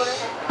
করে